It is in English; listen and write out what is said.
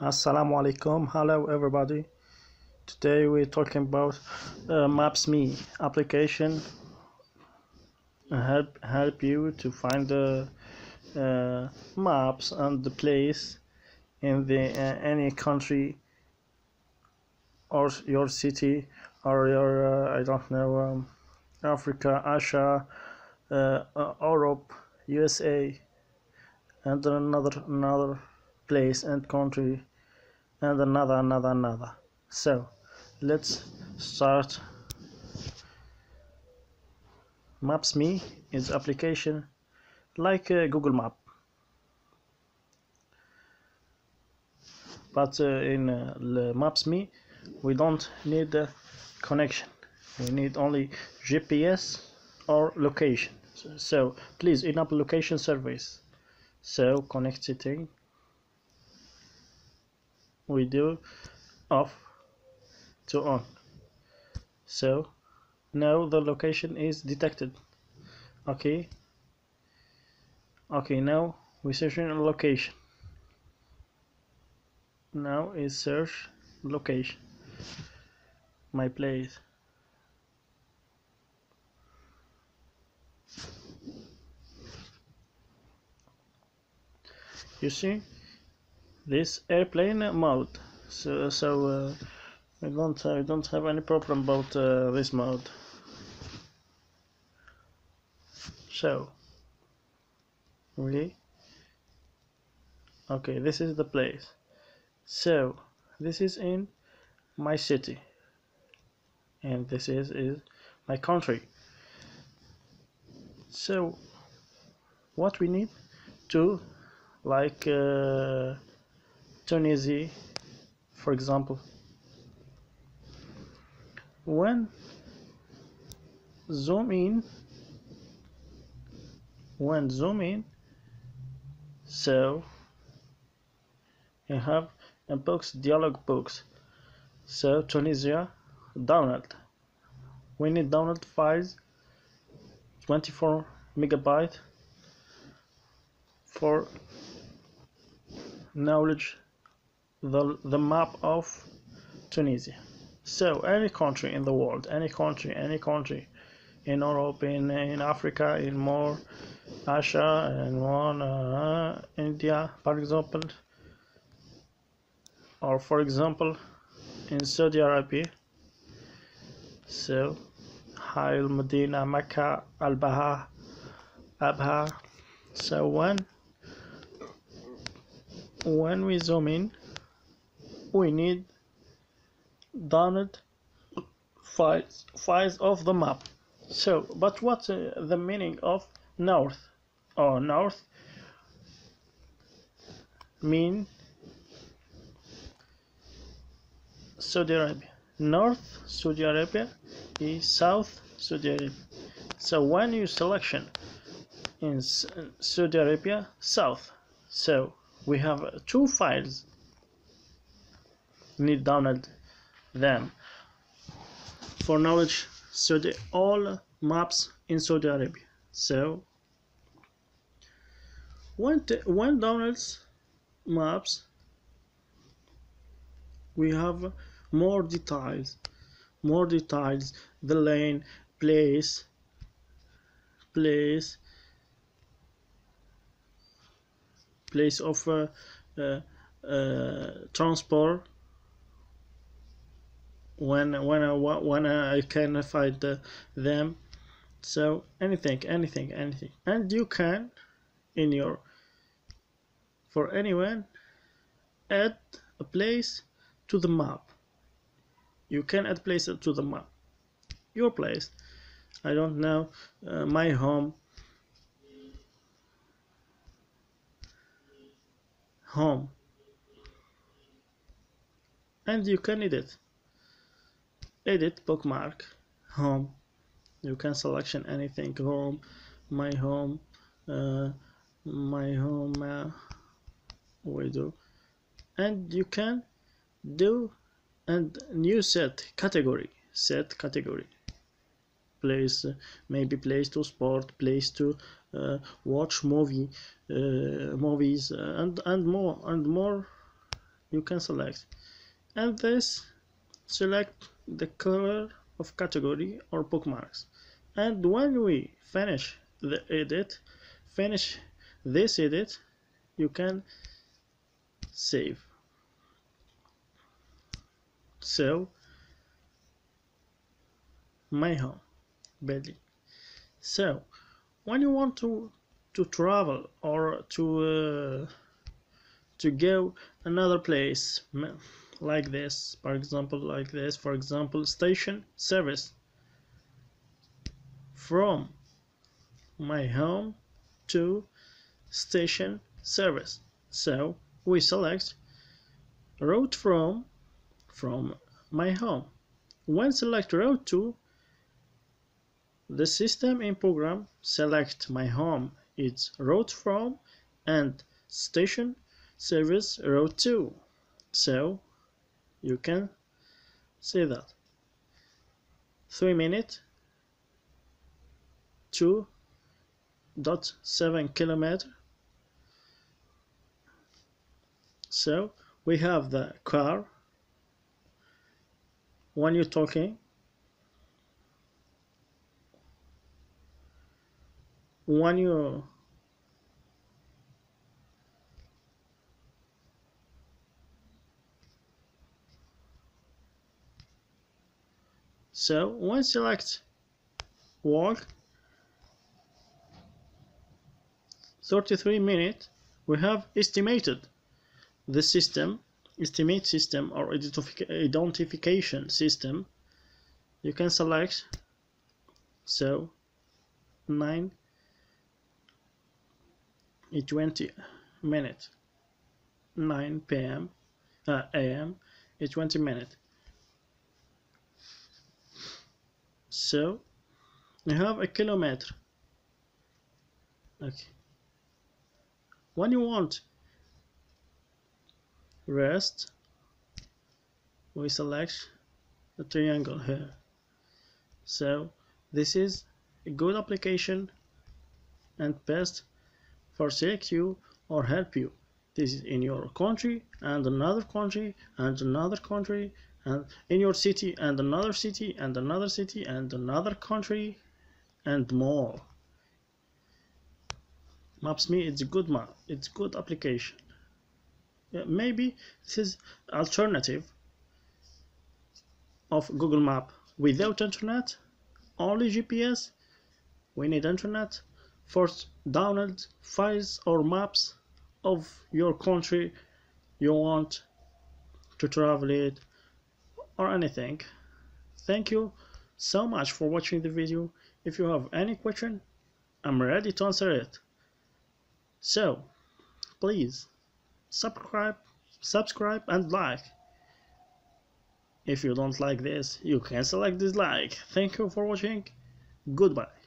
Assalamu alaikum. Hello everybody. Today we're talking about uh, Maps.me application help help you to find the uh, maps and the place in the uh, any country or your city or your uh, I don't know um, Africa, Asia, uh, uh, Europe, USA, and another another place and country and another another another. So let's start. Maps.me is application like uh, google map but uh, in uh, maps.me we don't need a connection. We need only gps or location. So, so please enable location service. So connecting we do off to on. So now the location is detected. Okay. Okay now we search in location now is search location my place. You see this airplane mode so so uh, I don't I don't have any problem about uh, this mode. So really? Okay this is the place so this is in my city. And this is is my country. So what we need to like uh, Tunisia for example. When zoom in when zoom in so you have a box dialog box so Tunisia download. We need download files 24 megabyte for knowledge the, the map of Tunisia. So any country in the world, any country, any country in Europe, in, in Africa, in more Asia, and one uh, India, for example, or for example, in Saudi Arabia. So, Hail Medina, Mecca, Al Baha, Abha. So when when we zoom in we need download files files of the map so but what's uh, the meaning of north or north mean Saudi Arabia. North Saudi Arabia is south Saudi Arabia. So when you selection in Saudi Arabia south. So we have two files need download them. For knowledge So Saudi all maps in Saudi Arabia. So when when downloads maps we have more details more details the lane place place place of uh, uh, uh, transport. When when I when I can find the, them. So anything anything anything. And you can in your for anyone add a place to the map you can add place to the map. Your place. I don't know. Uh, my home. Home. And you can edit. Edit bookmark. Home. You can selection anything. Home. My home. Uh, my home uh, we do. And you can do and new set category set category. Place maybe place to sport place to uh, watch movie uh, movies uh, and and more and more you can select. And this select the color of category or bookmarks. And when we finish the edit finish this edit you can save so my home Berlin. So when you want to to travel or to uh, to go another place like this for example like this for example station service from my home to station service. So we select route from from my home. When select route 2, the system in program select my home its route from and station service route 2 so you can see that. 3 minute 2.7 kilometer. So we have the car when you're talking when you so when select walk 33 minutes we have estimated the system estimate system or identification system you can select so 9 20 minute 9 p.m. Uh, a.m. 20 minute so you have a kilometer okay when you want rest. We select the triangle here. So this is a good application and best for select you or help you. This is in your country and another country and another country and in your city and another city and another city and another country and more. Maps me it's a good map it's good application Uh, maybe this is alternative of google map. Without internet only gps we need internet for download files or maps of your country you want to travel it or anything. Thank you so much for watching the video. If you have any question I'm ready to answer it. So please subscribe subscribe and like. If you don't like this you can select dislike thank you for watching. Goodbye